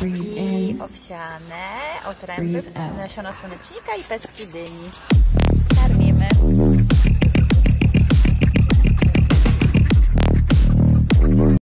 Pączki owsiane, otręby, nasiona słonecznika i pestki dyni.